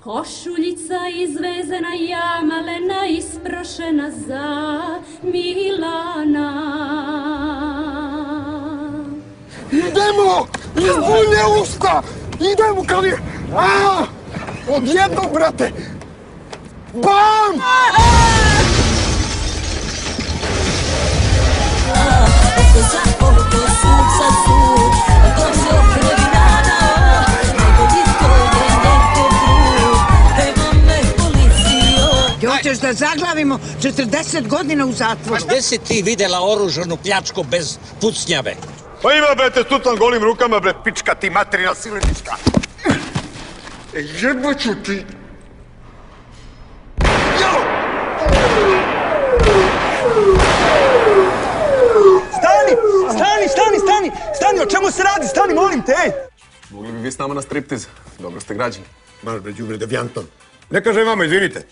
Košuljica izvezena, jamalena, isprošena za Milana. Idemo! Iz bulje usta! Idemo kad je... A! Odjednom, brate! Bam! Hoćeš da zaglavimo 40 godina u zatvoru. Gde si ti videla oružanu pljačku bez pucnjave? Pa ima, brate, tutam golim rukama, bre, pička ti materina silenička. E, jeboću ti... Stani! Stani, stani, stani! Stani, o čemu se radi? Stani, molim te, ej! Mogli bi vi s nama na striptiz. Dobro ste građani. Maš, bre, đubre, devijantom. Ne kažem vama, izvinite.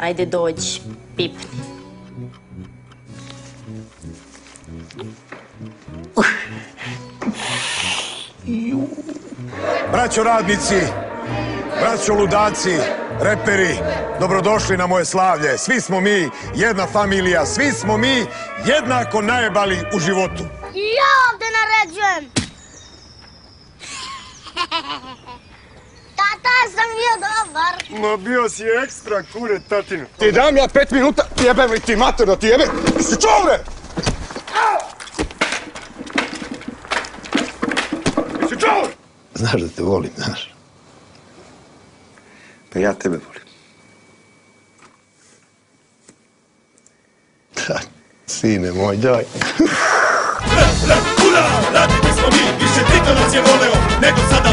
Ajde dođi, pipni. Braćo radnici, braćo ludaci, reperi, dobrodošli na moje slavlje. Svi smo mi jedna familija, svi smo mi jednako najebali u životu. Ja ovde naređujem! Tata, ja sam bio dobar. Ma bio si ekstra, kure, tatinu. Ti dam ja pet minuta, jebem li ti materno, ti jebem. Si čuo? Znaš da te volim, znaš. Pa ja tebe volim. Da, sine moj, daj. Ura, raditi smo mi, više Tito nas je voleo, nego sada